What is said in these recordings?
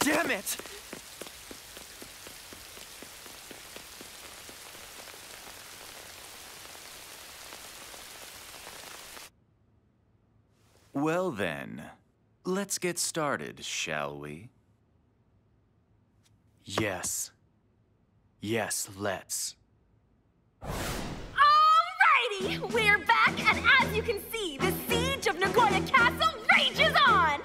Damn it! Well then, let's get started, shall we? Yes. Yes, let's. Alrighty! We're back, and as you can see, the siege of Nagoya Castle rages on!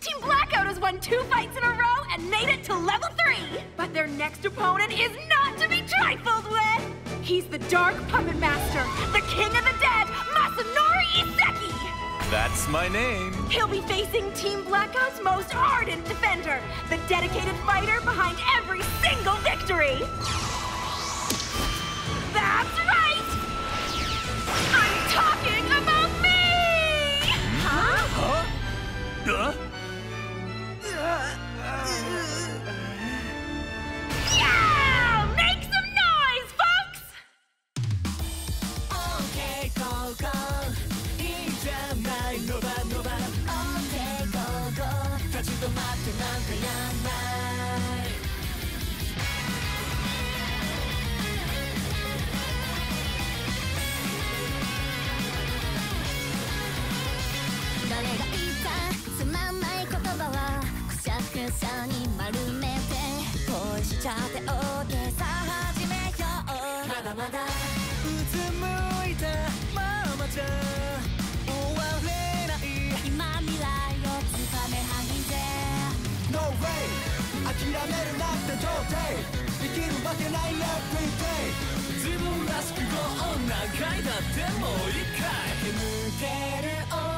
Team Blackout has won two fights in a row and made it to level three! But their next opponent is not to be trifled with! He's the Dark Puppet Master, the King of the Dead, Masanori Iseki! That's my name. He'll be facing Team Blackout's most ardent defender, the dedicated fighter behind every single victory! That's めるなんて到底。生きるわけない Everyday 自分らしく Go on 何回だってもう一回。駆け抜ける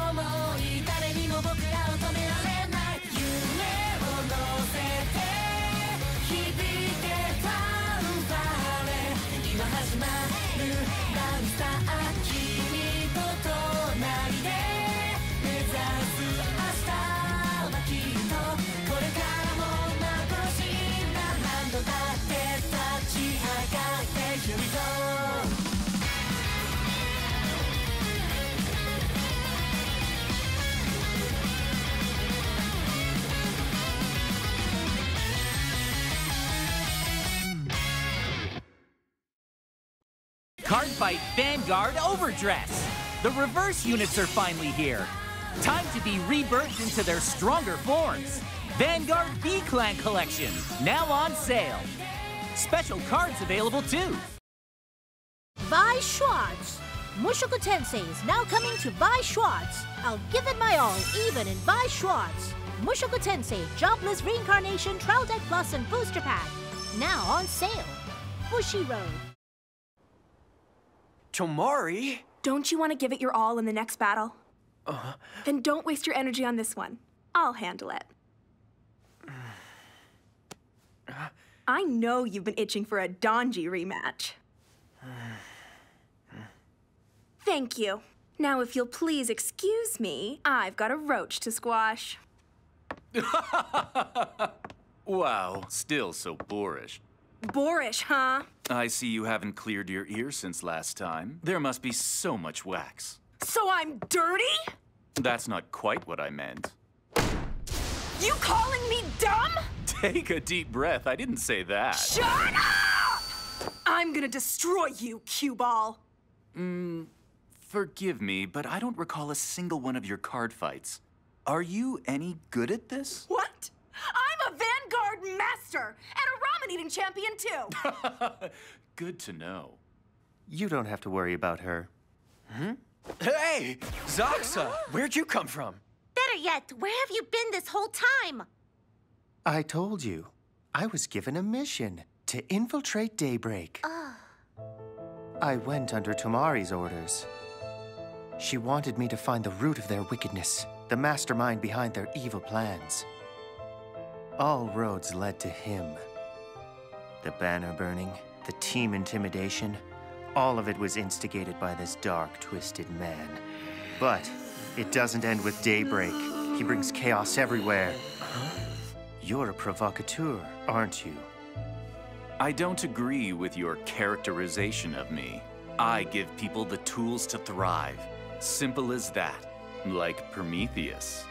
Cardfight Vanguard Overdress. The reverse units are finally here. Time to be rebirthed into their stronger forms. Vanguard V Clan Collection, now on sale. Special cards available too. Weiß Schwarz. Mushoku Tensei is now coming to Weiß Schwarz. I'll give it my all, even in Weiß Schwarz. Mushoku Tensei Jobless Reincarnation Trial Deck Plus and Booster Pack. Now on sale. Bushiroad. Tomari? Don't you want to give it your all in the next battle? Uh, Then don't waste your energy on this one. I'll handle it. I know you've been itching for a Donji rematch. Thank you. Now, if you'll please excuse me, I've got a roach to squash. Wow, still so boorish. Boorish, huh? I see you haven't cleared your ear since last time. There must be so much wax. So I'm dirty? That's not quite what I meant. You calling me dumb? Take a deep breath. I didn't say that. Shut up! I'm gonna destroy you, cue ball. Mm, forgive me, but I don't recall a single one of your card fights. Are you any good at this? What? I'm a Vanguard master and a ramen eating champion too. Good to know. You don't have to worry about her. Hmm? Hey! Zaxa! Where'd you come from? Better yet, where have you been this whole time? I told you. I was given a mission to infiltrate Daybreak. I went under Tomari's orders. She wanted me to find the root of their wickedness, the mastermind behind their evil plans. All roads led to him. The banner burning, the team intimidation, all of it was instigated by this dark, twisted man. But it doesn't end with Daybreak. He brings chaos everywhere. You're a provocateur, aren't you? I don't agree with your characterization of me. I give people the tools to thrive. Simple as that. Like Prometheus.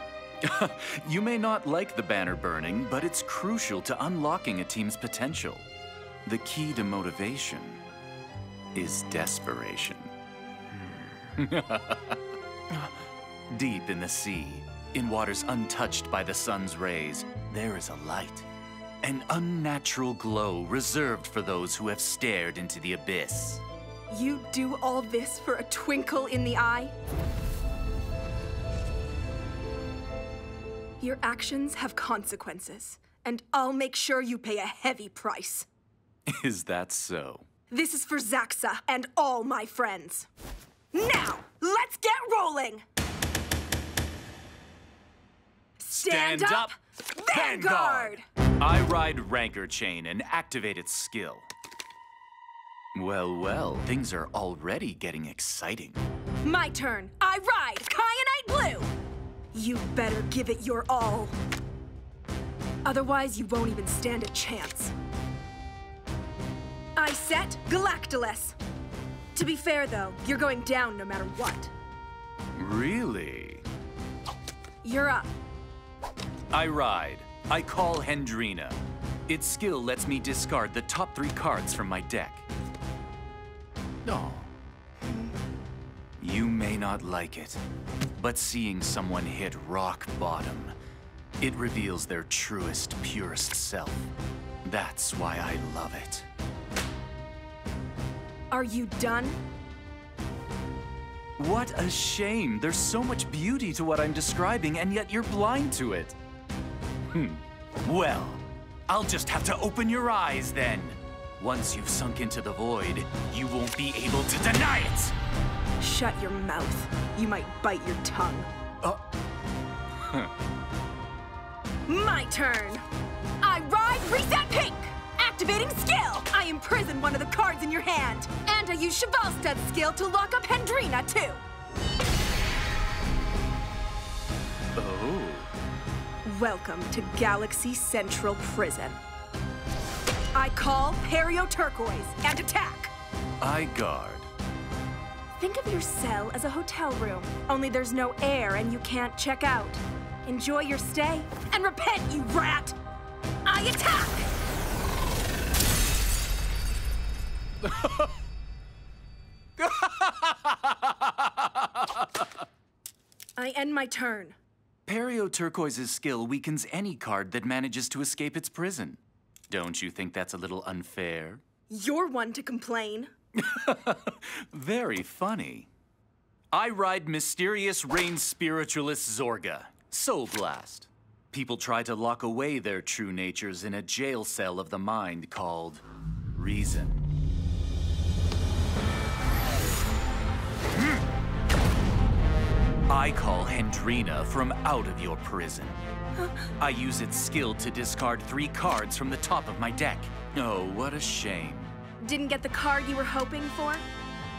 you may not like the banner burning, but it's crucial to unlocking a team's potential. The key to motivation is desperation. Deep in the sea, in waters untouched by the sun's rays, there is a light. An unnatural glow reserved for those who have stared into the abyss. You do all this for a twinkle in the eye? Your actions have consequences, and I'll make sure you pay a heavy price. Is that so? This is for Zaxa and all my friends. Now, let's get rolling! Stand, up, Vanguard! I ride Ranker Chain and activate its skill. Well, well, things are already getting exciting. My turn. I ride Kyanite! You better give it your all. Otherwise, you won't even stand a chance. I set Galactolus. To be fair, though, you're going down no matter what. Really? You're up. I ride. I call Hendrina. Its skill lets me discard the top three cards from my deck. No. You may not like it, but seeing someone hit rock bottom, it reveals their truest, purest self. That's why I love it. Are you done? What a shame. There's so much beauty to what I'm describing, and yet you're blind to it. Hmm. Well, I'll just have to open your eyes then. Once you've sunk into the void, you won't be able to deny it! Shut your mouth. You might bite your tongue. Uh. My turn. I ride Reset Pink! Activating skill! I imprison one of the cards in your hand. And I use Chevalstad's skill to lock up Hendrina, too. Oh. Welcome to Galaxy Central Prison. I call Perio Turquoise and attack! I guard. Think of your cell as a hotel room, only there's no air and you can't check out. Enjoy your stay and repent, you rat! I attack! I end my turn. Perio Turquoise's skill weakens any card that manages to escape its prison. Don't you think that's a little unfair? You're one to complain. Very funny. I ride mysterious rain spiritualist Zorga, Soul Blast. People try to lock away their true natures in a jail cell of the mind called Reason. I call Hendrina from out of your prison. I use its skill to discard three cards from the top of my deck. Oh, what a shame. Didn't get the card you were hoping for?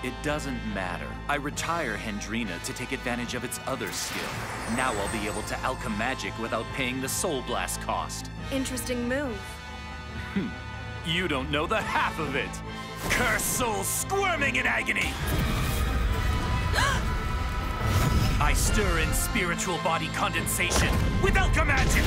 It doesn't matter. I retire Hendrina to take advantage of its other skill. Now I'll be able to alchemagic without paying the Soul Blast cost. Interesting move. Hmm. You don't know the half of it! Cursed soul squirming in agony! I stir in spiritual body condensation with alchemagic!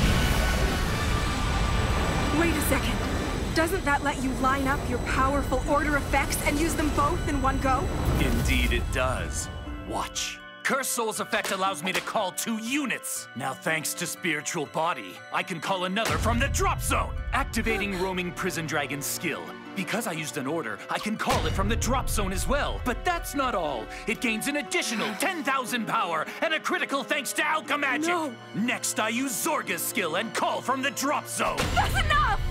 Wait a second. Doesn't that let you line up your powerful order effects and use them both in one go? Indeed it does. Watch. Curse Soul's effect allows me to call two units. Now, thanks to Spiritual Body, I can call another from the drop zone, activating Roaming Prison Dragon's skill. Because I used an order, I can call it from the drop zone as well. But that's not all. It gains an additional 10,000 power and a critical thanks to Alchemagic. No. Next, I use Zorga's skill and call from the drop zone. That's enough!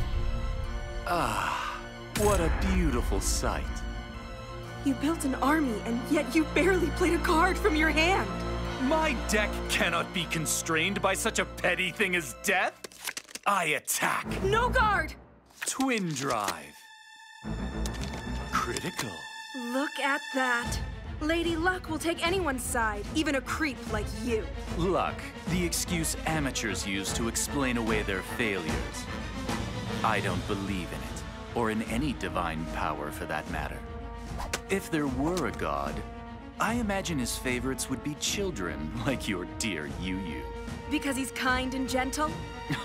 Ah, what a beautiful sight. You built an army, and yet you barely played a card from your hand. My deck cannot be constrained by such a petty thing as death. I attack. No guard! Twin Drive. Critical. Look at that. Lady Luck will take anyone's side, even a creep like you. Luck, the excuse amateurs use to explain away their failures. I don't believe in it, or in any divine power for that matter. If there were a god, I imagine his favorites would be children, like your dear Yu Yu. Because he's kind and gentle?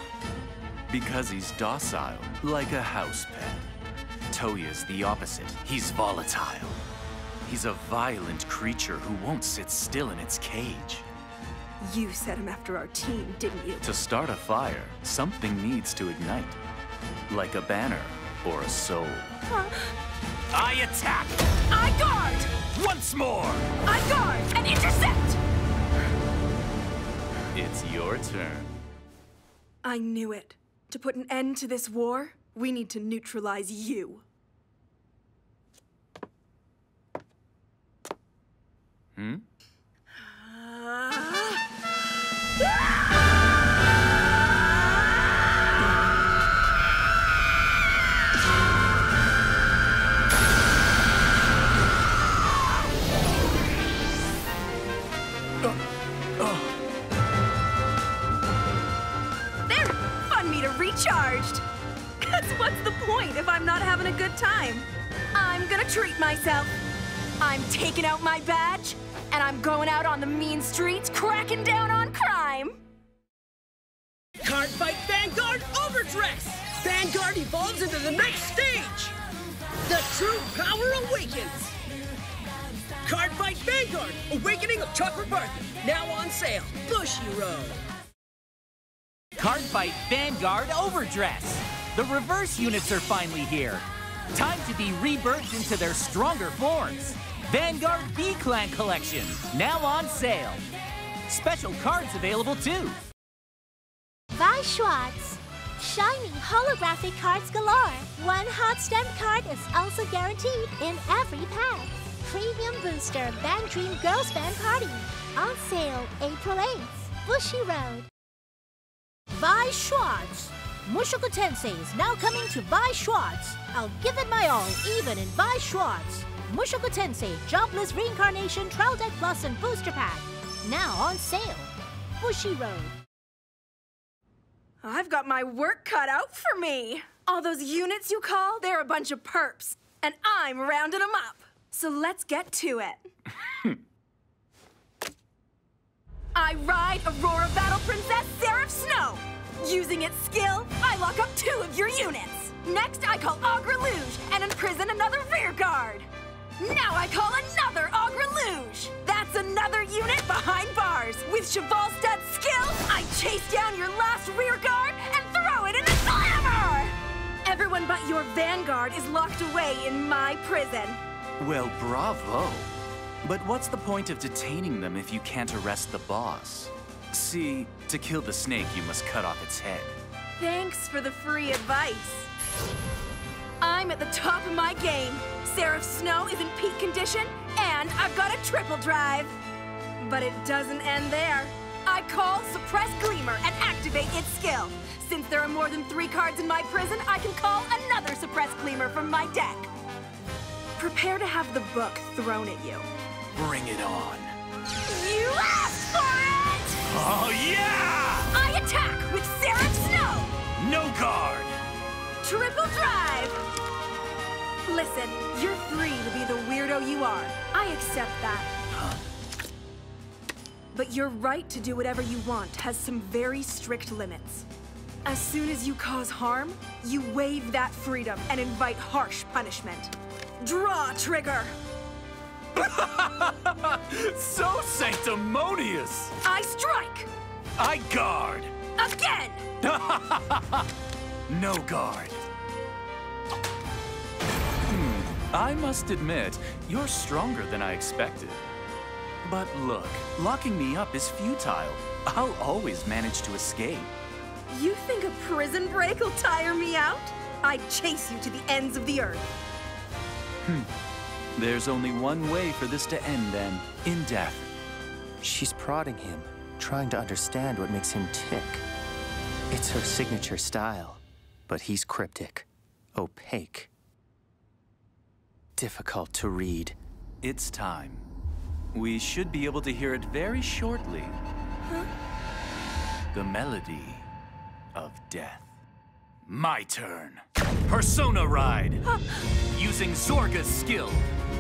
Because he's docile, like a house pet. Tohya's the opposite. He's volatile. He's a violent creature who won't sit still in its cage. You set him after our team, didn't you? To start a fire, something needs to ignite. Like a banner or a soul. I attack! I guard! Once more! I guard and intercept! It's your turn. I knew it. To put an end to this war, we need to neutralize you. Hmm? Recharged! Cause what's the point if I'm not having a good time? I'm gonna treat myself. I'm taking out my badge, and I'm going out on the mean streets cracking down on crime! Cardfight Vanguard Overdress! Vanguard evolves into the next stage! The true power awakens! Cardfight Vanguard, Awakening of Chakrabarthi, now on sale. Bushy Road. Cardfight Vanguard Overdress. The reverse units are finally here. Time to be rebirthed into their stronger forms. Vanguard V Clan Collection, now on sale. Special cards available too. Weiß Schwarz. Shiny holographic cards galore. One hot stamp card is also guaranteed in every pack. Premium Booster BanG Dream Girls Band Party. On sale April 8th. Bushiroad. Weiß Schwarz. Mushoku Tensei is now coming to Weiß Schwarz. I'll give it my all, even in Weiß Schwarz. Mushoku Tensei Jobless Reincarnation Trial Deck Plus and Booster Pack. Now on sale. Bushiroad. I've got my work cut out for me. All those units you call, they're a bunch of perps. And I'm rounding them up. So let's get to it. I ride Aurora Battle Princess Seraph Snow. Using its skill, I lock up two of your units. Next, I call Agra Luge and imprison another rear guard. Now I call another Agra Luge. That's another unit behind bars. With Chevalstad's skill, I chase down your last rear guard and throw it in the slammer! Everyone but your vanguard is locked away in my prison. Well, bravo. But what's the point of detaining them if you can't arrest the boss? See, to kill the snake, you must cut off its head. Thanks for the free advice. I'm at the top of my game. Seraph Snow is in peak condition, and I've got a triple drive. But it doesn't end there. I call Suppress Gleamer and activate its skill. Since there are more than three cards in my prison, I can call another Suppress Gleamer from my deck. Prepare to have the book thrown at you. Bring it on. You asked for it! Oh, yeah! I attack with Seraph Snow! No guard! Triple drive! Listen, you're free to be the weirdo you are. I accept that. But your right to do whatever you want has some very strict limits. As soon as you cause harm, you waive that freedom and invite harsh punishment. Draw trigger! So sanctimonious! I strike! I guard! Again! No guard. Hmm, I must admit, you're stronger than I expected. But look, locking me up is futile. I'll always manage to escape. You think a prison break will tire me out? I'd chase you to the ends of the earth. There's only one way for this to end, then in death. She's prodding him, trying to understand what makes him tick. It's her signature style, but he's cryptic, opaque, difficult to read. It's time. We should be able to hear it very shortly. The melody of death. My turn. Persona Ride. Using Zorga's skill.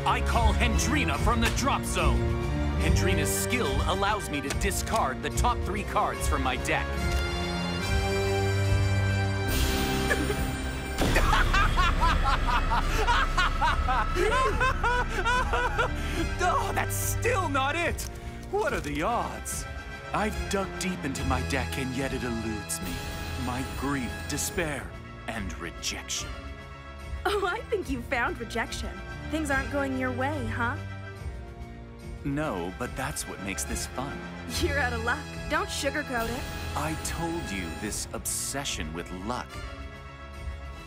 I call Hendrina from the drop zone. Hendrina's skill allows me to discard the top three cards from my deck. oh, that's still not it! What are the odds? I've dug deep into my deck and yet it eludes me. My grief, despair, and rejection. Oh, I think you found rejection. Things aren't going your way, huh? No, but that's what makes this fun. You're out of luck. Don't sugarcoat it. I told you this obsession with luck.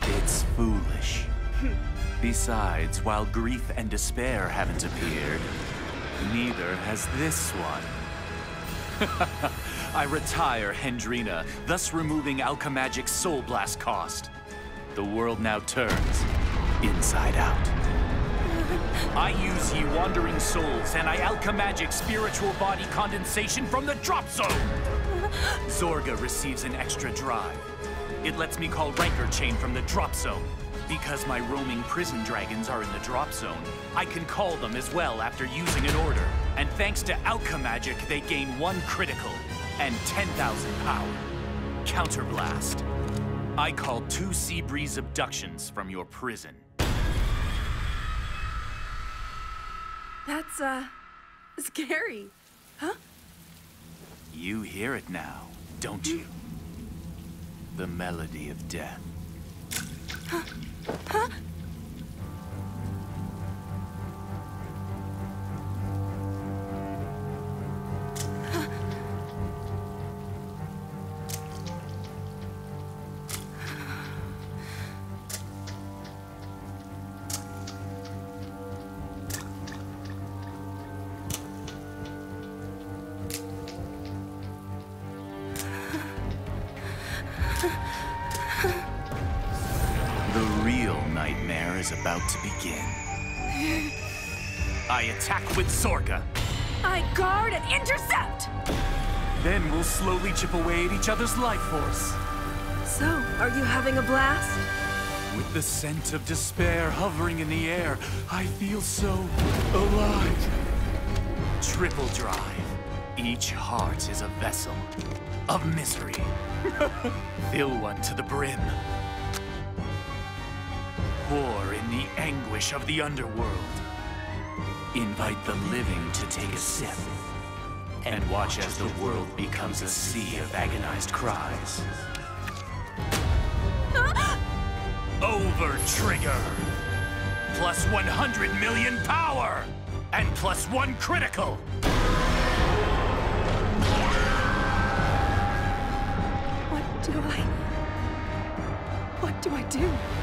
It's foolish. Besides, while grief and despair haven't appeared, neither has this one. I retire Hendrina, thus removing Alchemagic's Soul Blast cost. The world now turns inside out. I use ye Wandering Souls and I Alchemagic Spiritual Body Condensation from the Drop Zone. Zorga receives an extra drive. It lets me call Rancor Chain from the Drop Zone. Because my roaming prison dragons are in the Drop Zone, I can call them as well after using an order. And thanks to Alchemagic, they gain one critical and 10,000 power. Counterblast. I call two Sea Breeze abductions from your prison. That's, uh, scary. Huh? You hear it now, don't you? The melody of death. Huh? The is about to begin. I attack with Zorga. I guard and intercept! Then we'll slowly chip away at each other's life force. So, are you having a blast? With the scent of despair hovering in the air, I feel so alive. Triple drive. Each heart is a vessel of misery. Fill one to the brim. In the anguish of the underworld. Invite the living to take a sip. And watch as the world becomes a sea of agonized cries. Over trigger. Plus 100 million power. And plus one critical. What do I... What do I do?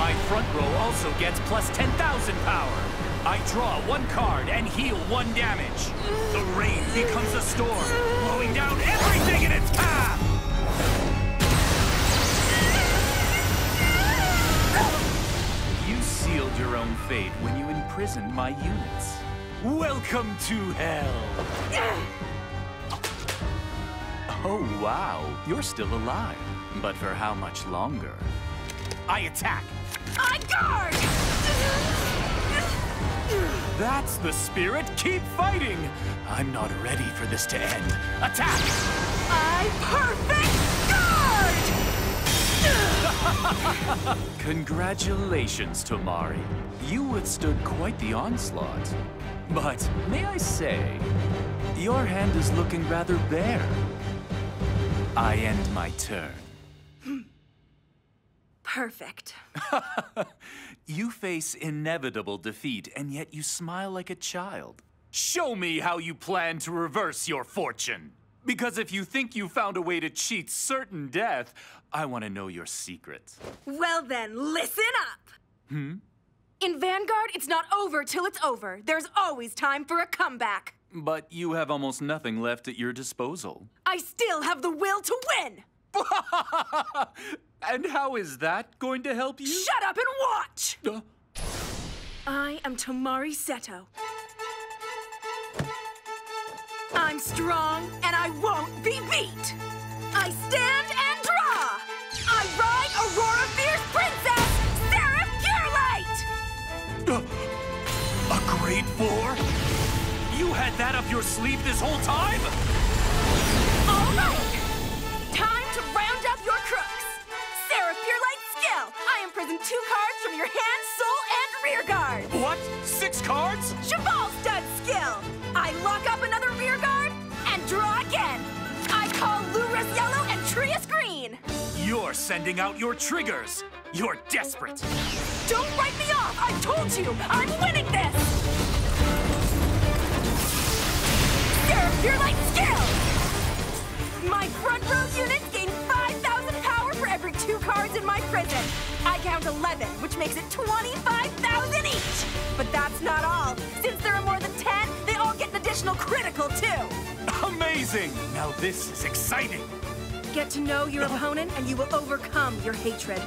My front row also gets plus 10,000 power. I draw one card and heal one damage. The rain becomes a storm, blowing down everything in its path. You sealed your own fate when you imprisoned my units. Welcome to hell. Oh, wow. You're still alive. But for how much longer? I attack. I guard! That's the spirit. Keep fighting. I'm not ready for this to end. Attack! I perfect guard! Congratulations, Tomari. You withstood quite the onslaught. But may I say, your hand is looking rather bare. I end my turn. Perfect. You face inevitable defeat, and yet you smile like a child. Show me how you plan to reverse your fortune. Because if you think you found a way to cheat certain death, I want to know your secret. Well then, listen up! Hmm? In Vanguard, it's not over till it's over. There's always time for a comeback. But you have almost nothing left at your disposal. I still have the will to win! And how is that going to help you? Shut up and watch! Uh, I am Tomari Seto. I'm strong and I won't be beat. I stand and draw. I ride Aurora Fierce Princess, Seraph Gearlight. A grade 4? You had that up your sleeve this whole time? All right! Imprison two cards from your hand, soul, and rear guard! What? Six cards? Cheval Stud Skill! I lock up another rear guard and draw again! I call Luras Yellow and Trius Green! You're sending out your triggers. You're desperate. Don't write me off! I told you! I'm winning this! Sarah Purelight Skill! My front row units cards in my prison. I count 11, which makes it 25,000 each! But that's not all. Since there are more than 10, they all get an additional critical, too! Amazing! Now this is exciting. Get to know your opponent, and you will overcome your hatred.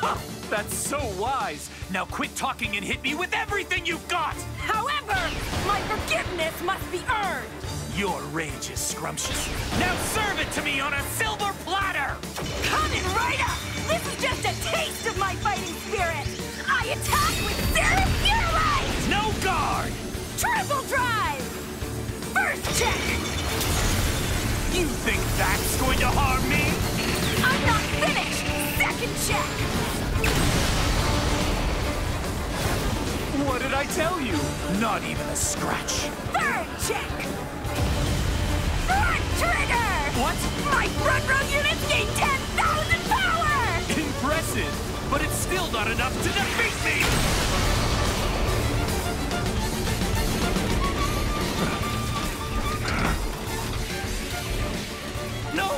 Ha! That's so wise. Now quit talking and hit me with everything you've got. However, my forgiveness must be earned! Your rage is scrumptious. Now serve it to me on a silver platter. Check! You think that's going to harm me? I'm not finished! Second check! What did I tell you? Not even a scratch. Third check! Front trigger! What? My front row units gain 10,000 power! Impressive, but it's still not enough to defeat me. No!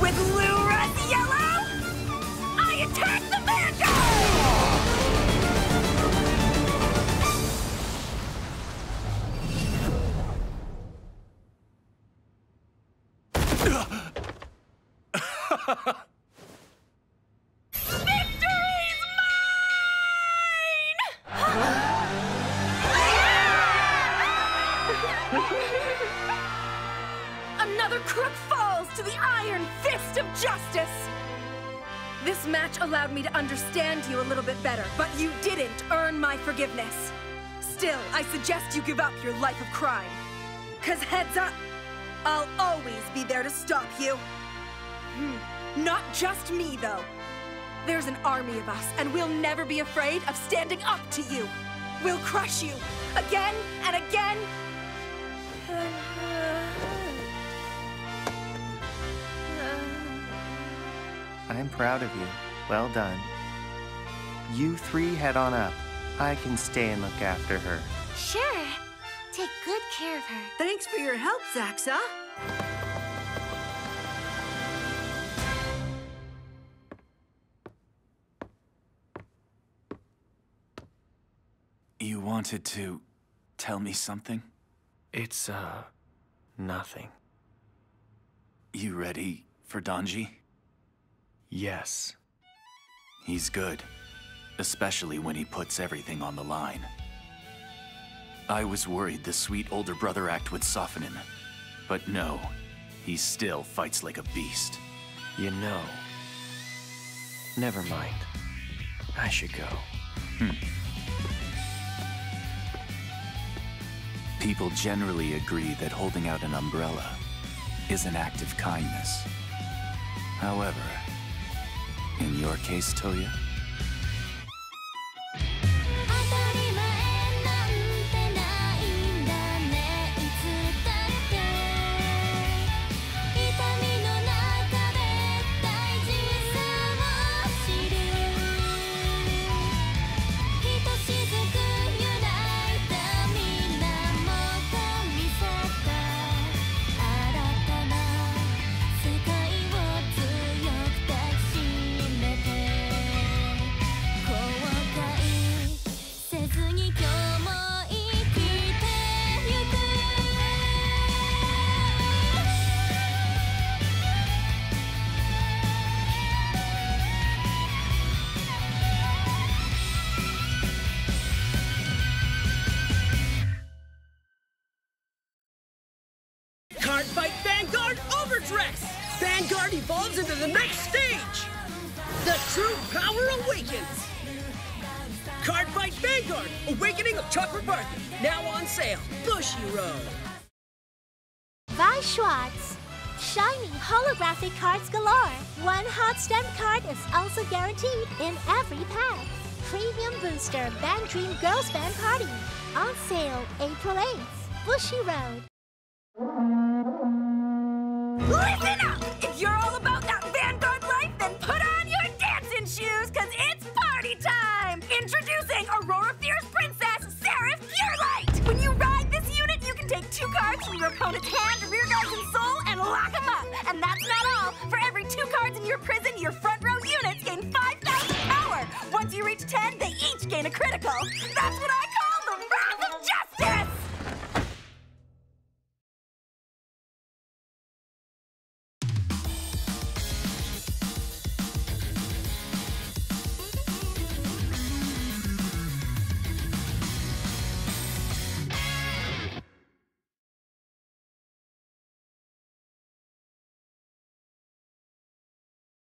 With Luras Yellow, I attack the Vanguard! I suggest you give up your life of crime. Cause heads up, I'll always be there to stop you. Hmm. Not just me, though. There's an army of us, and we'll never be afraid of standing up to you. We'll crush you again and again. I'm proud of you. Well done. You three head on up. I can stay and look after her. Sure. Take good care of her. Thanks for your help, Zaxa. You wanted to tell me something? It's, uh, nothing. You ready for Donji? Yes. He's good, especially when he puts everything on the line. I was worried the sweet older brother act would soften him, but no, he still fights like a beast. You know. Never mind. I should go. Hmm. People generally agree that holding out an umbrella is an act of kindness. However, in your case, Tohya, also guaranteed in every pack. Premium Booster BanG Dream Girls Band Party. On sale April 8th. Bushiroad. Listen up! If you're all about take two cards from your opponent's hand, rear guards, and soul, and lock them up! And that's not all! For every two cards in your prison, your front row units gain 5,000 power! Once you reach 10, they each gain a critical! That's what I